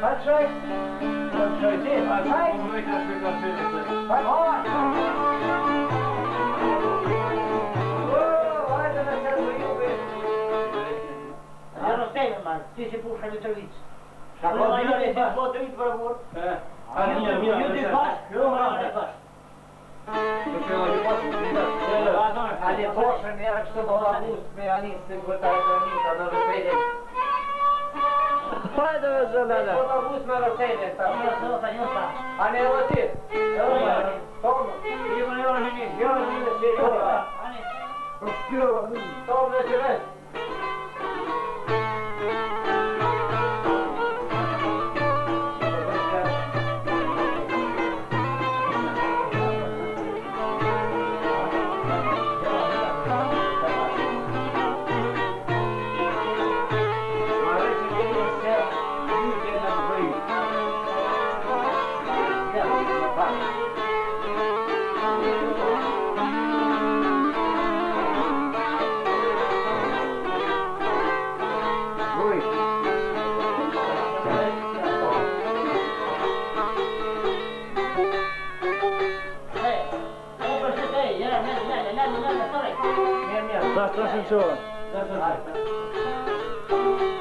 Patrzaj. Patrzaj, ty, patrzaj. Patrzaj. O, ładnie na sercu juby. Ja rozumiem, man. Ty się puszcza Litrowic. Tak, Ale on ja nie nie ma. wiem, ty prawor. A nie, nie, nie, Ty Sajde ve zelele. Po të vus me rëtejnë e ta. Një sota, një sota. A ne e vëti? E vëti. Tomë. Një më një orë një një. Një orë një një. Një një një. Një orë një një. Një Ja ja. Nou, dat is een zo. Dat is een zo.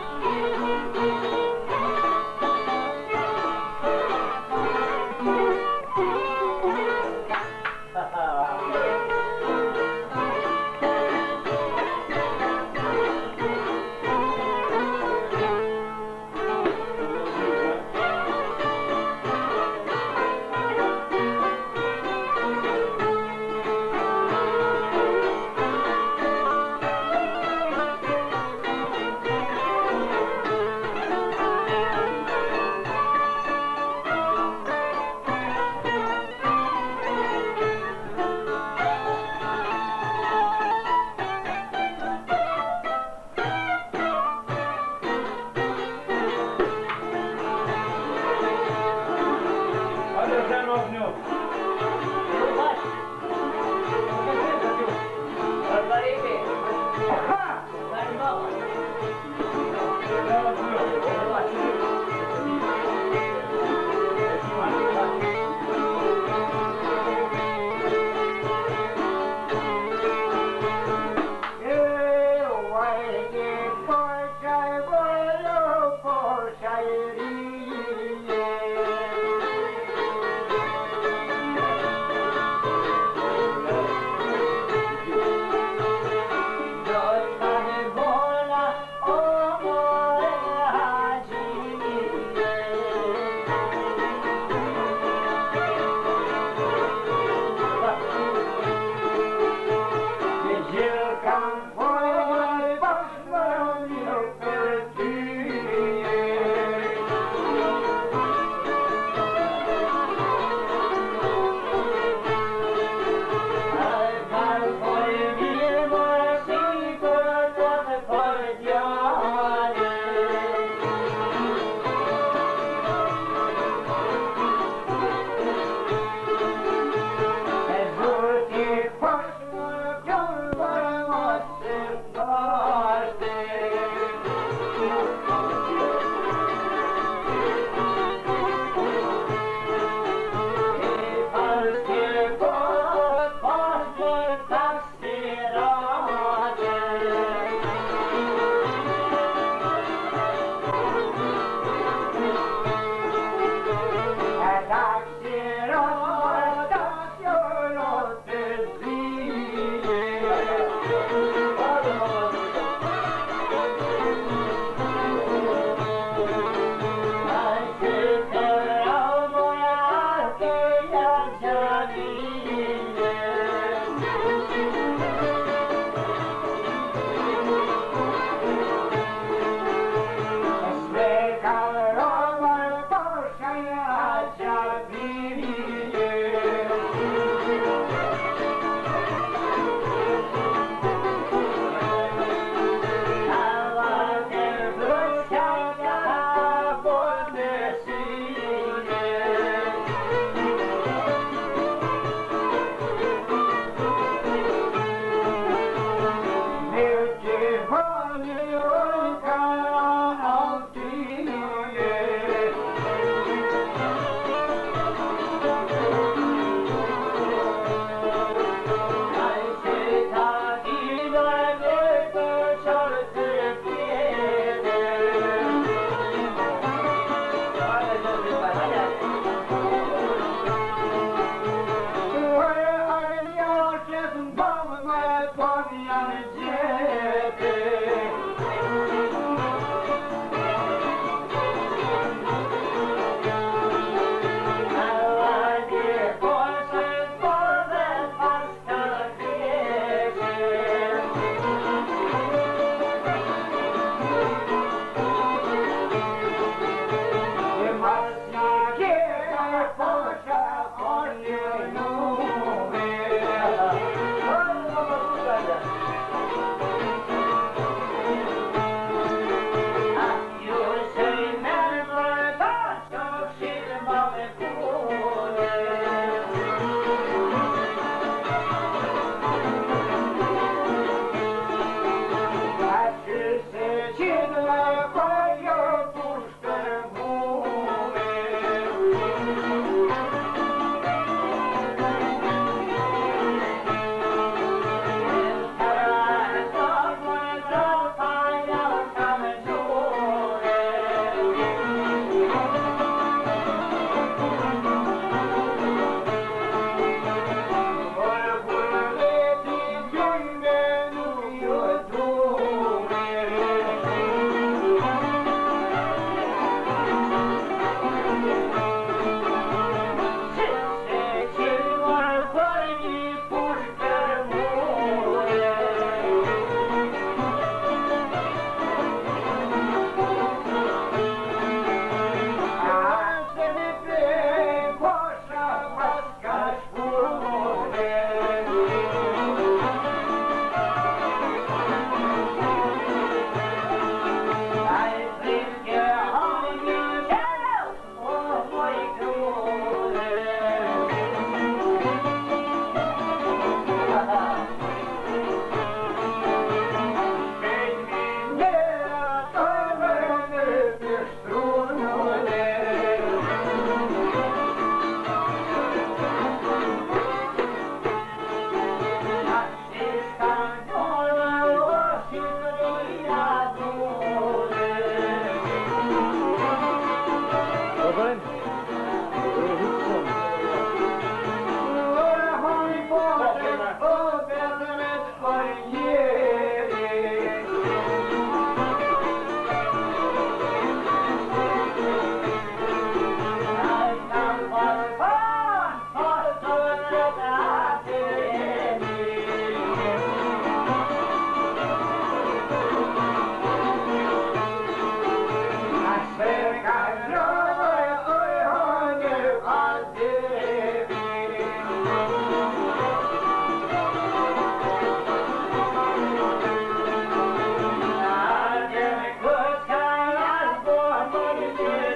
Thank you.